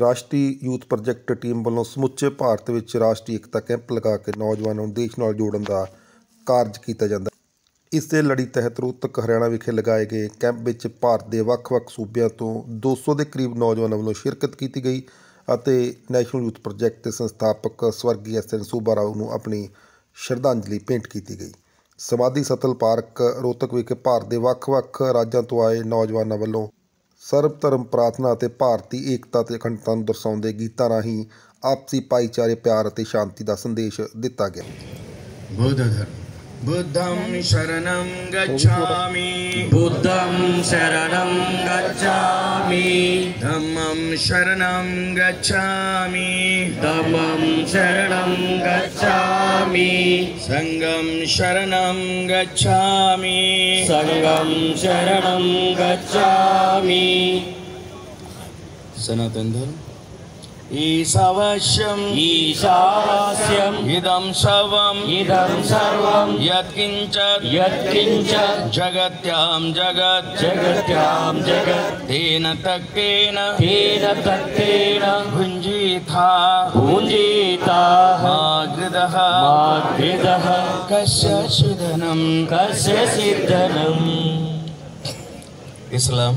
ਰਾਸ਼ਟਰੀ youth project team ਵੱਲੋਂ ਸਮੁੱਚੇ ਭਾਰਤ ਵਿੱਚ ਰਾਸ਼ਟਰੀ ਏਕਤਾ ਕੈਂਪ ਲਗਾ ਕੇ ਨੌਜਵਾਨਾਂ ਨੂੰ ਦੇਸ਼ ਨਾਲ ਜੋੜਨ ਦਾ ਕਾਰਜ ਕੀਤਾ ਜਾਂਦਾ ਹੈ। ਇਸ ਦੇ ਲੜੀ ਤਹਿਤ ਰੋਹਤਕ ਹਰਿਆਣਾ ਵਿਖੇ ਲਗਾਏ ਗਏ ਕੈਂਪ ਵਿੱਚ ਭਾਰਤ ਦੇ ਵੱਖ-ਵੱਖ ਸੂਬਿਆਂ ਤੋਂ 200 ਦੇ ਕਰੀਬ ਨੌਜਵਾਨਾਂ ਵੱਲੋਂ ਸ਼ਿਰਕਤ ਕੀਤੀ ਗਈ ਅਤੇ ਨੈਸ਼ਨਲ ਯੂਥ ਪ੍ਰੋਜੈਕਟ ਦੇ ਸੰਸਥਾਪਕ ਸਵਰਗੀ ਐਸ ਐਨ ਸੂਬਾ ਰਾਓ ਨੂੰ ਆਪਣੀ ਸ਼ਰਧਾਂਜਲੀ ਭੇਂਟ ਕੀਤੀ ਗਈ ਸਮਾਧੀ ਸਤਲ ਪਾਰਕ ਰੋਹਤਕ ਵਿਖੇ ਭਾਰਤ ਦੇ ਵੱਖ-ਵੱਖ ਰਾਜਾਂ ਤੋਂ ਆਏ ਨੌਜਵਾਨਾਂ ਵੱਲੋਂ ਸਰਬ ਧਰਮ ਪ੍ਰਾਰਥਨਾ ਅਤੇ ਭਾਰਤੀ ਏਕਤਾ ਤੇ ਅਖੰਡਤਾ ਨੂੰ ਦਰਸਾਉਂਦੇ ਗੀਤਾਂ ਰਾਹੀਂ ਆਪਸੀ ਭਾਈਚਾਰੇ ਪਿਆਰ ਅਤੇ ਸ਼ਾਂਤੀ ਦਾ ਸੰਦੇਸ਼ ਦਿੱਤਾ ਗਿਆ बुद्धधर्म बुद्धं शरणं गच्छामि बुद्धं शरणं गच्छामि। धम्मं शरणं गच्छामि। धम्मं शरणं गच्छामि। सङ्गं शरणं गच्छामि। सङ्गं शरणं गच्छामि। सनातन धर्म ईशावास्यम् ईशावास्यम् इदं सर्वम् इदं सर्वं यत्किञ्च यत्किञ्च जगत्यां जगत् जगत्यां जगत् तेन तक्तेन तेन तत्तेन भुञ्जीथा पूजिताः मागृदः मागृदः कस्य सुधनं कस्य सिद्धनम् इस्लाम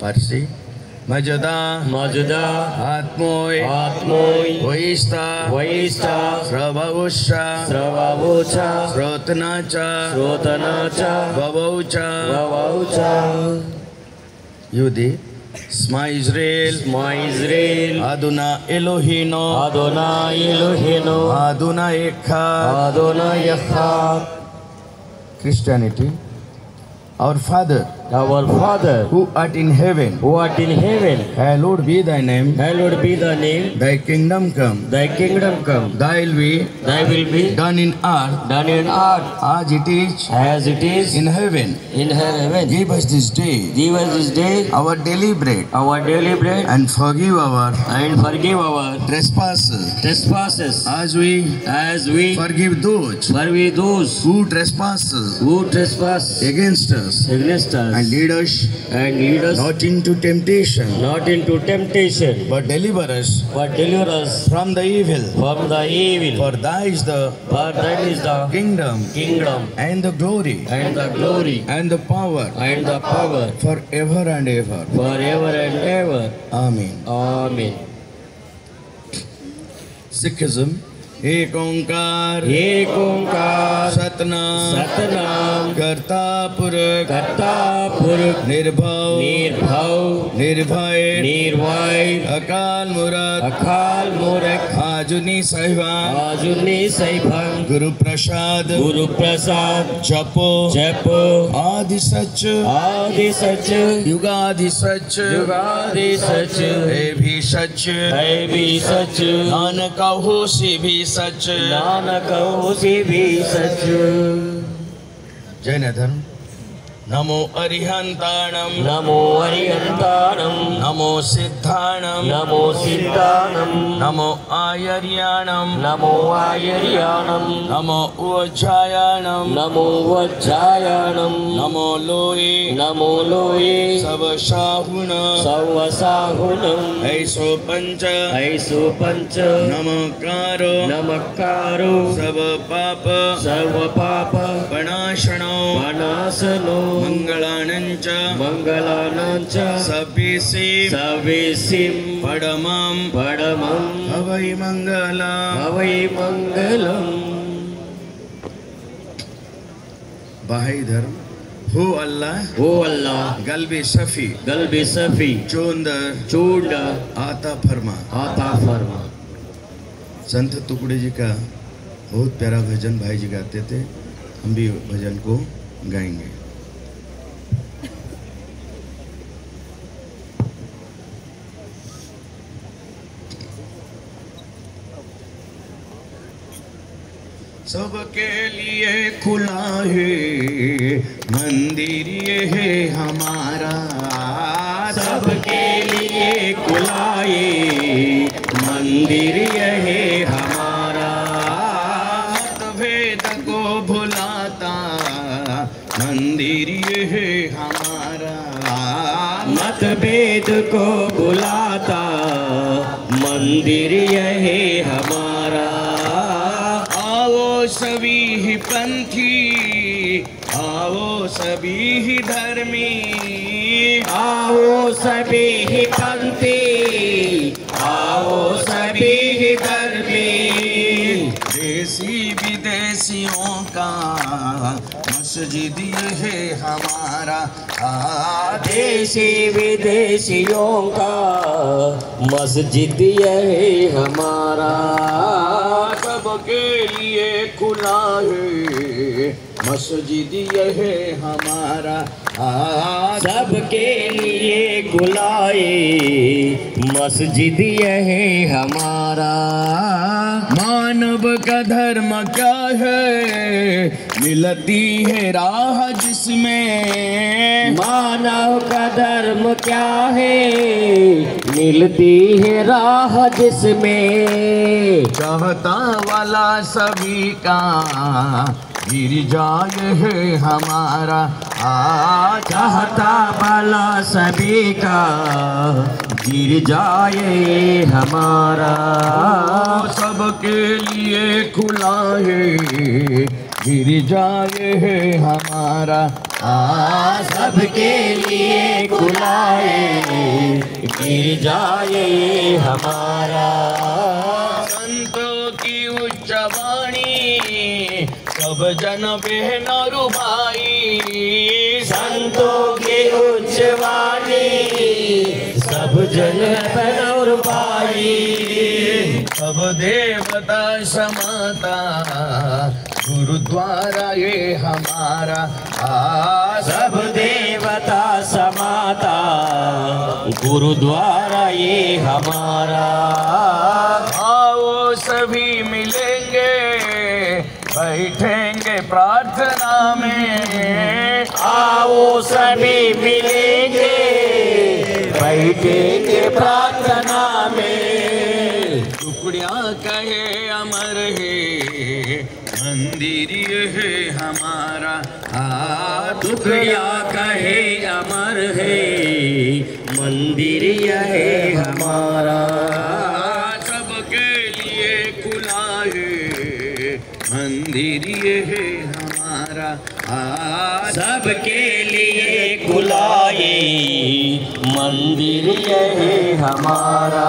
Parsi ಮಜದಾ ಮಜದಾ ಆತ್ಮೋಯ್ ಆತ್ಮೋಯ್ ವೈಸ್ತ ವೈಸ್ತ ಸ್ರವವುಷ ಸ್ರವವುಷ ಸ್ರೋತನಾಚ ಸ್ರೋತನಾಚ ಬವೌಚ ಬವೌಚ ಯುದಿ Sma Israel, Sma Israel, Aduna Elohino, Adona Elohino, Aduna Echad, Adona Echad. Christianity, our Father, Our Father who art in heaven who art in heaven, hallowed be thy name. hallowed be thy name, thy kingdom come thy kingdom come, thy will be thy will be done in earth done in earth as it is as it is in heaven. in heaven. give us this day Give us this day our daily bread our daily bread and forgive our and forgive our trespasses trespasses as we as we forgive those forgive those who trespasses who trespass against us. against us and lead us and lead us not into temptation not into temptation but deliver us but deliver us from the evil from the evil. for thy is the For thine is the kingdom kingdom and the glory and the glory and the power and the power forever and ever forever and ever. amen Amen. sikhism एक ओंकार। एक ओंकार। सतनाम। सतनाम। करता पुरख कर्ता पुरुष निर्भव। निर्भव। निर्भय। निर्भय। अकाल मूरत। अकाल मूरख आजुनी सहवान आजुनी सैभं गुरु प्रसाद गुरु प्रसाद जपो। जप। आदि सच। आदि सच। युगादि सच। जुगादि सच। है भी सच। है भी सच। नानक हो से भी सच नानक उसी भी सच। जय धर्म नमो अरिहंताणम नमो हरिहंताणम नमो सिद्धाणम। नमो सिद्धाणम। नमो आयर्याणम। नमो आयर्याणम। नमो उज्जायाणम नमो वज्रायणम नमो लोये। नमो लोये। सब शाहुन सवसाहुनम ऐसो पंच ऐसु पंच नमकारो। नमकारो। सब पाप सर्व पाप प्रणाशनो वनासनो मंगलानंच मंगलानांच सपिसि सवेसिं पडमं परमं हवै मंगला भवै मङ्गलम् बाही धर्म हो अल्लाह हो अल्लाह गल्बे सफी गल्बे सफी चोंदर चूड आता फरमा। आता फरमा। संत टुकड़े जी का बहुत प्यारा भजन भाई जी गाते थे हम भी भजन को गाएँगे। सबके लिए खुला है। मंदिर ये है हमारा। सबके लिए कुलाए मंदिर ये है हमारा। मतभेद को भुलाता। मंदिर ये है हमारा। मतभेद को बुलाता मंदिर यही सभी ही पंथी आओ सभी ही धर्मी। देसी विदेशियों का मस्जिद ये है हमारा। आ देशी विदेशियों का मस्जिद यही हमारा। सबके लिए खुला है मस्जिद ये है हमारा। सबके लिए गुलाए। मस्जिद यही हमारा। मानव का धर्म क्या है? मिलती है राह जिसमें। मानव का धर्म क्या है? मिलती है राह जिसमें। चाहता वाला सभी का। गिर जाए है हमारा। आ चाहता वाला सभी का गिर जाए हमारा। सबके लिए खुला है गिर जाए है हमारा। आ सबके लिए खुलाए गिर जाए हमारा। संतों की उच्च वाणी सब जन बहन और भाई। संतों की उच्च वाणी सब जन बहन और भाई। सब देवता समाता गुरुद्वारा ये हमारा आ सब देवता समाता गुरुद्वारा ये हमारा। आओ सभी मिलेंगे बैठेंगे प्रार्थना में। आओ सभी मिलेंगे। बैठेंगे प्रार्थना में। टुकड़िया कहे अमर है, मंदिर है हमारा। टुकड़िया कहे अमर है, मंदिर है हमारा। मंदिर ये है हमारा सबके लिए खुलाए मंदिर ये है हमारा।